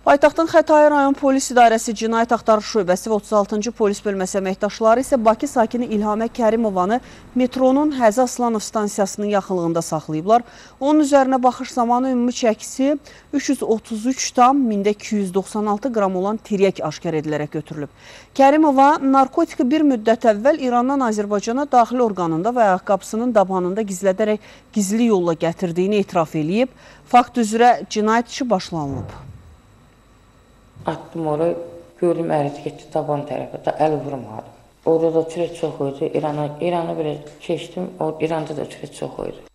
Paytaxtın Xətai rayon polis idarəsi cinayət axtarış şöbəsi və 36-cı polis bölməsi əməkdaşları isə Bakı sakini İlhamə Kərimovanı metronun Həzi Aslanov stansiyasının yaxınlığında saxlayıblar. Onun üzərinə baxış zamanı ümumi çəkisi 333 tam 1296 qram olan tiryək aşkar edilərək götürülüb. Kərimova narkotiki bir müddət əvvəl İrandan Azərbaycana daxili orqanında və ayaqqabısının dabanında gizlədərək gizli yolla gətirdiyini etiraf eləyib. Fakt üzrə cinayət işi başlanılıb. Atdım ora, gördüm ərici getdi taban tərəfə, da əl vurmadım. Orada da kürək çox idi. İrana, İrana belə keçdim, o İranda da kürək çox idi.